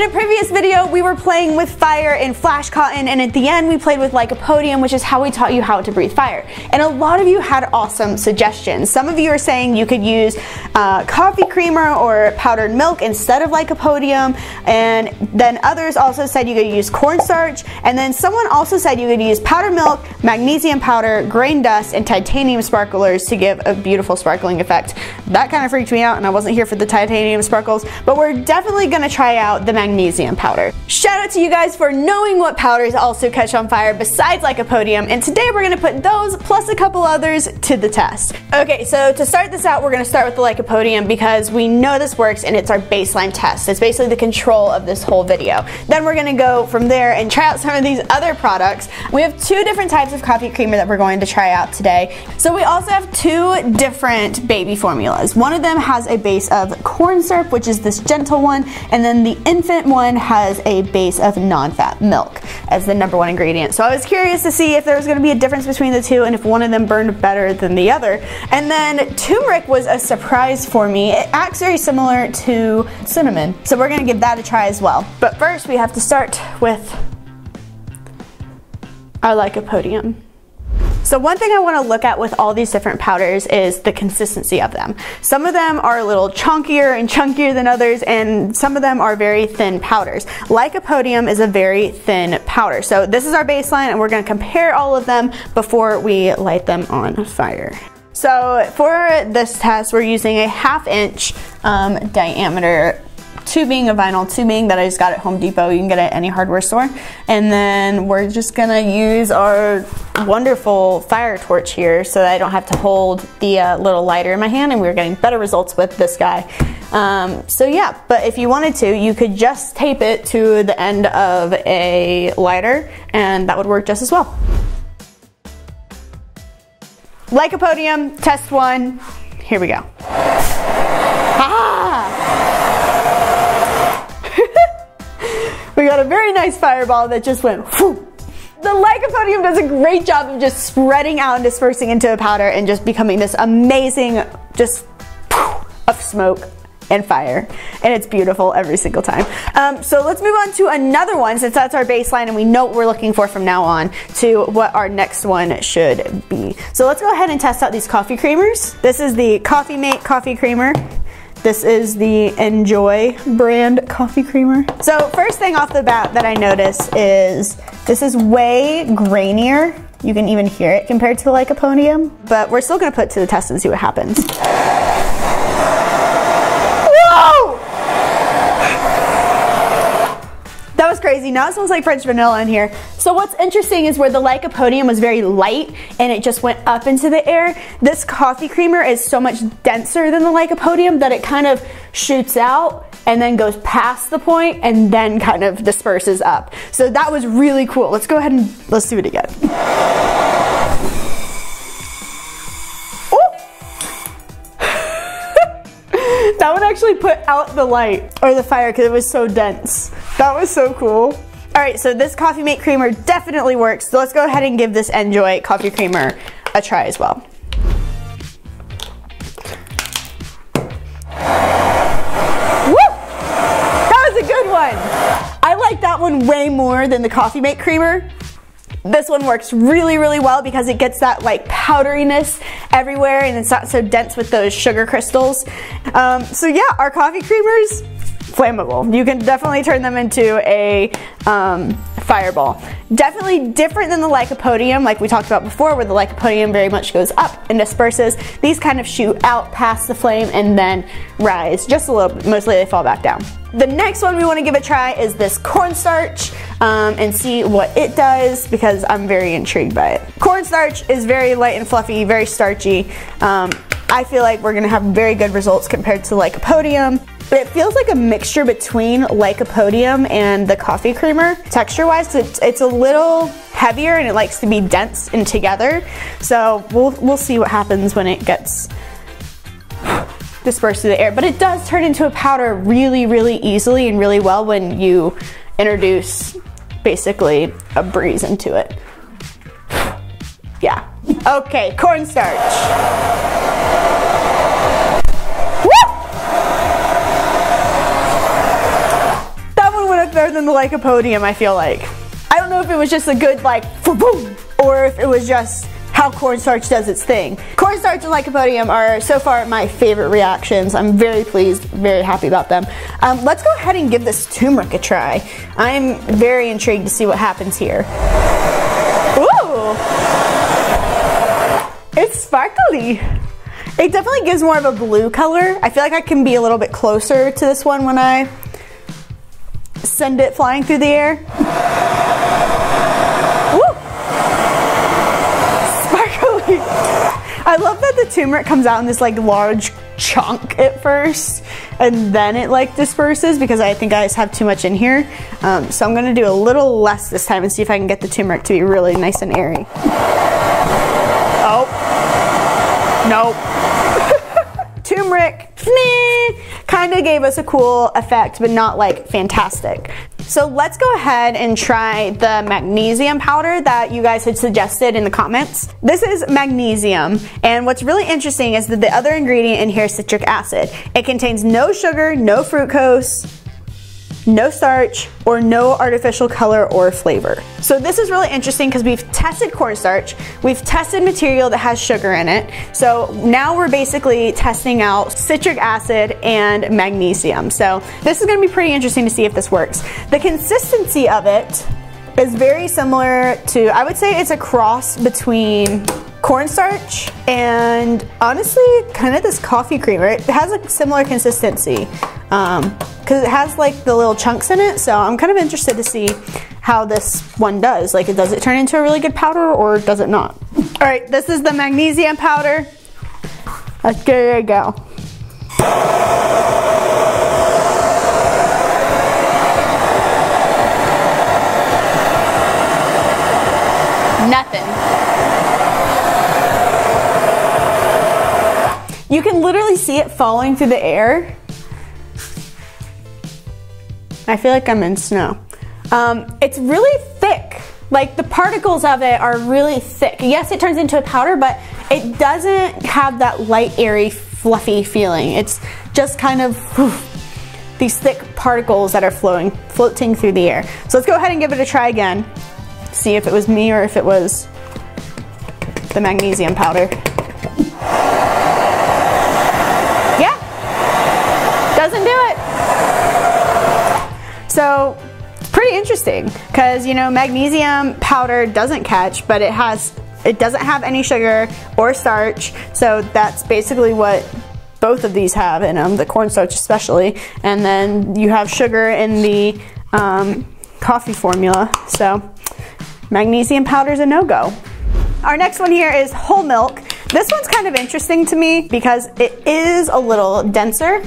In a previous video, we were playing with fire in Flash Cotton, and at the end, we played with Lycopodium, which is how we taught you how to breathe fire. And a lot of you had awesome suggestions. Some of you are saying you could use uh, coffee creamer or powdered milk instead of Lycopodium, and then others also said you could use cornstarch, and then someone also said you could use powdered milk, magnesium powder, grain dust, and titanium sparklers to give a beautiful sparkling effect. That kind of freaked me out, and I wasn't here for the titanium sparkles, but we're definitely gonna try out the magnesium powder. Shout out to you guys for knowing what powders also catch on fire besides lycopodium, and today we're gonna put those plus a couple others to the test. Okay, so to start this out, we're gonna start with the lycopodium because we know this works and it's our baseline test. It's basically the control of this whole video. Then we're gonna go from there and try out some of these other products. We have two different types of coffee creamer that we're going to try out today. So we also have two different baby formulas. One of them has a base of corn syrup, which is this gentle one, and then the infant infant one has a base of non-fat milk as the number one ingredient. So I was curious to see if there was gonna be a difference between the two and if one of them burned better than the other. And then turmeric was a surprise for me. It acts very similar to cinnamon. So we're gonna give that a try as well. But first we have to start with our lycopodium. So one thing I want to look at with all these different powders is the consistency of them. Some of them are a little chunkier and chunkier than others and some of them are very thin powders. Lycopodium is a very thin powder. So this is our baseline and we're going to compare all of them before we light them on fire. So for this test we're using a half inch um, diameter tubing of vinyl tubing that I just got at Home Depot. You can get it at any hardware store. And then we're just gonna use our wonderful fire torch here so that I don't have to hold the uh, little lighter in my hand and we are getting better results with this guy. Um, so yeah, but if you wanted to, you could just tape it to the end of a lighter and that would work just as well. Lycopodium, test one, here we go. Ah! We got a very nice fireball that just went. The lycopodium does a great job of just spreading out and dispersing into a powder and just becoming this amazing just of smoke and fire and it's beautiful every single time. Um, so let's move on to another one since that's our baseline and we know what we're looking for from now on to what our next one should be. So let's go ahead and test out these coffee creamers. This is the Coffee Mate coffee creamer. This is the Enjoy brand coffee creamer. So first thing off the bat that I notice is this is way grainier. You can even hear it compared to the lycopodium, but we're still gonna put to the test and see what happens. Crazy. Now it smells like French vanilla in here. So what's interesting is where the lycopodium was very light and it just went up into the air, this coffee creamer is so much denser than the lycopodium that it kind of shoots out and then goes past the point and then kind of disperses up. So that was really cool. Let's go ahead and let's do it again. Oh! that one actually put out the light or the fire because it was so dense. That was so cool. All right, so this Coffee Mate creamer definitely works. So let's go ahead and give this Enjoy coffee creamer a try as well. Woo! That was a good one. I like that one way more than the Coffee Mate creamer. This one works really, really well because it gets that like powderiness everywhere and it's not so dense with those sugar crystals. Um, so yeah, our coffee creamers, flammable. You can definitely turn them into a um, fireball. Definitely different than the lycopodium, like we talked about before, where the lycopodium very much goes up and disperses. These kind of shoot out past the flame and then rise just a little bit. Mostly they fall back down. The next one we want to give a try is this cornstarch um, and see what it does because I'm very intrigued by it. Cornstarch is very light and fluffy, very starchy. Um, I feel like we're gonna have very good results compared to lycopodium but it feels like a mixture between lycopodium and the coffee creamer. Texture wise it's, it's a little heavier and it likes to be dense and together. So we'll, we'll see what happens when it gets dispersed through the air. But it does turn into a powder really really easily and really well when you introduce basically a breeze into it. Yeah. Okay cornstarch better than the Lycopodium, I feel like. I don't know if it was just a good like boom or if it was just how cornstarch does its thing. Cornstarch and Lycopodium are so far my favorite reactions. I'm very pleased, very happy about them. Um, let's go ahead and give this turmeric a try. I'm very intrigued to see what happens here. Ooh! It's sparkly. It definitely gives more of a blue color. I feel like I can be a little bit closer to this one when I send it flying through the air. Sparkly. I love that the turmeric comes out in this like large chunk at first and then it like disperses because I think I just have too much in here. Um, so I'm gonna do a little less this time and see if I can get the turmeric to be really nice and airy. Oh, nope. turmeric, kind of gave us a cool effect, but not like fantastic. So let's go ahead and try the magnesium powder that you guys had suggested in the comments. This is magnesium, and what's really interesting is that the other ingredient in here is citric acid. It contains no sugar, no fructose, no starch, or no artificial color or flavor. So this is really interesting because we've tested cornstarch, we've tested material that has sugar in it. So now we're basically testing out citric acid and magnesium. So this is gonna be pretty interesting to see if this works. The consistency of it is very similar to, I would say it's a cross between cornstarch and honestly kind of this coffee creamer. It has a similar consistency because um, it has like the little chunks in it. So I'm kind of interested to see how this one does. Like does it turn into a really good powder or does it not? All right, this is the magnesium powder. Let's give go. Nothing. You can literally see it falling through the air. I feel like I'm in snow. Um, it's really thick. Like the particles of it are really thick. Yes, it turns into a powder, but it doesn't have that light, airy, fluffy feeling. It's just kind of whew, these thick particles that are flowing, floating through the air. So let's go ahead and give it a try again. See if it was me or if it was the magnesium powder. So pretty interesting because you know magnesium powder doesn't catch but it has it doesn't have any sugar or starch. So that's basically what both of these have in them the cornstarch especially. And then you have sugar in the um, coffee formula. So magnesium powder is a no-go. Our next one here is whole milk. This one's kind of interesting to me because it is a little denser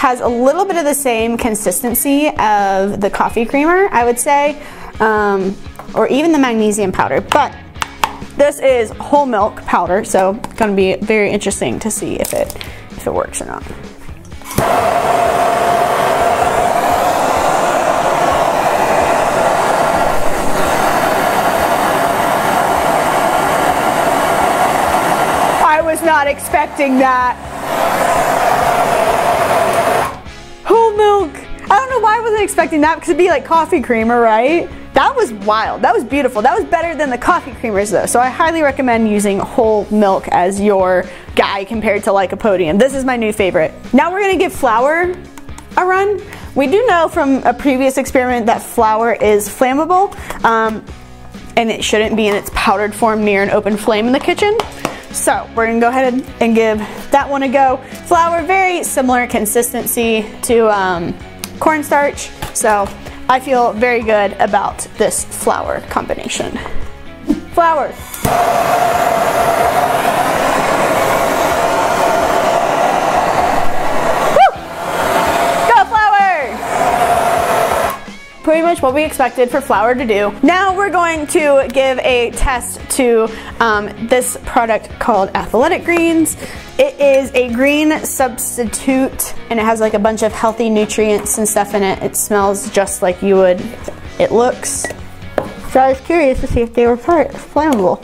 has a little bit of the same consistency of the coffee creamer, I would say, um, or even the magnesium powder. But this is whole milk powder, so it's gonna be very interesting to see if it, if it works or not. I was not expecting that. Wasn't expecting that it'd be like coffee creamer, right? That was wild. That was beautiful. That was better than the coffee creamers though. So I highly recommend using whole milk as your guy compared to Lycopodium. This is my new favorite. Now we're gonna give flour a run. We do know from a previous experiment that flour is flammable um, and it shouldn't be in its powdered form near an open flame in the kitchen. So we're gonna go ahead and give that one a go. Flour, very similar consistency to um, cornstarch. So I feel very good about this flour combination. Flour. Pretty much what we expected for flour to do. Now we're going to give a test to um, this product called Athletic Greens. It is a green substitute and it has like a bunch of healthy nutrients and stuff in it. It smells just like you would, it looks. So I was curious to see if they were flammable.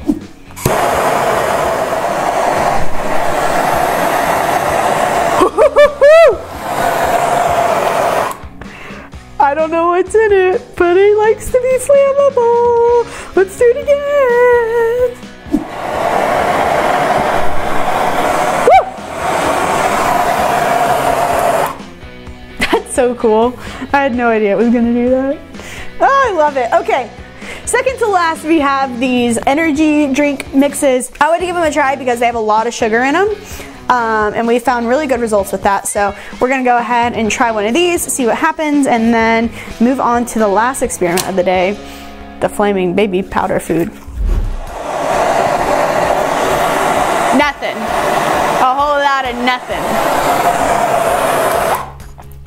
I don't know what's in it, but it likes to be flammable. Let's do it again. That's so cool. I had no idea it was gonna do that. Oh, I love it. Okay. Second to last, we have these energy drink mixes. I would give them a try because they have a lot of sugar in them. Um, and we found really good results with that. So we're gonna go ahead and try one of these, see what happens, and then move on to the last experiment of the day, the flaming baby powder food. Nothing. A whole lot of nothing.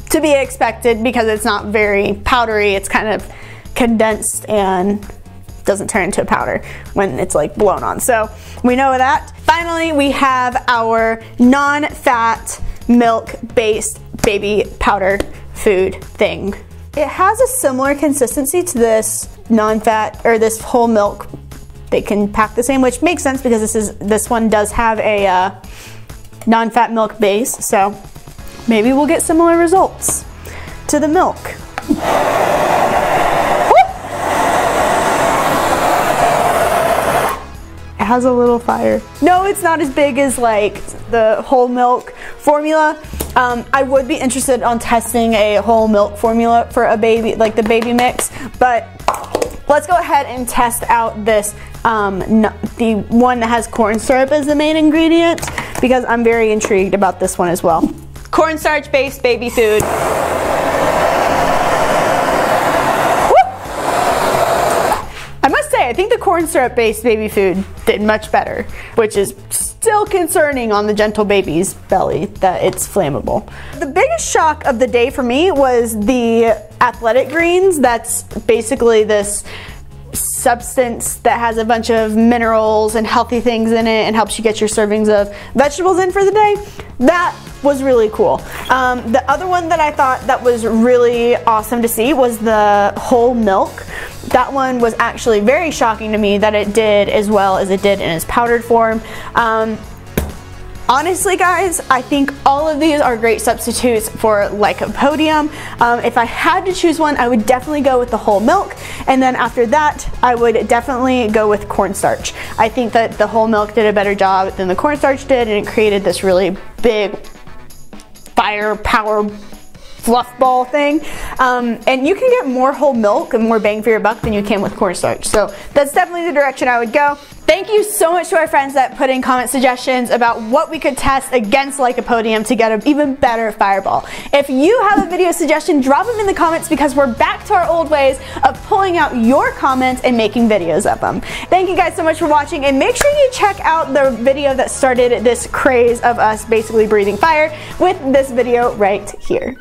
To be expected because it's not very powdery, it's kind of condensed and doesn't turn into a powder when it's like blown on. So we know that. Finally, we have our non-fat milk-based baby powder food thing. It has a similar consistency to this non-fat or this whole milk. They can pack the same, which makes sense because this is this one does have a uh, non-fat milk base. So maybe we'll get similar results to the milk. Has a little fire. No, it's not as big as like the whole milk formula. Um, I would be interested on testing a whole milk formula for a baby, like the baby mix, but let's go ahead and test out this, um, the one that has corn syrup as the main ingredient because I'm very intrigued about this one as well. Cornstarch based baby food. I think the corn syrup based baby food did much better, which is still concerning on the gentle baby's belly that it's flammable. The biggest shock of the day for me was the athletic greens. That's basically this substance that has a bunch of minerals and healthy things in it and helps you get your servings of vegetables in for the day. That was really cool. Um, the other one that I thought that was really awesome to see was the whole milk. That one was actually very shocking to me that it did as well as it did in its powdered form. Um, Honestly, guys, I think all of these are great substitutes for lycopodium. Um, if I had to choose one, I would definitely go with the whole milk. And then after that, I would definitely go with cornstarch. I think that the whole milk did a better job than the cornstarch did, and it created this really big fire power fluff ball thing. Um, and you can get more whole milk and more bang for your buck than you can with cornstarch. So that's definitely the direction I would go. Thank you so much to our friends that put in comment suggestions about what we could test against Lycopodium to get an even better fireball. If you have a video suggestion, drop them in the comments because we're back to our old ways of pulling out your comments and making videos of them. Thank you guys so much for watching and make sure you check out the video that started this craze of us basically breathing fire with this video right here.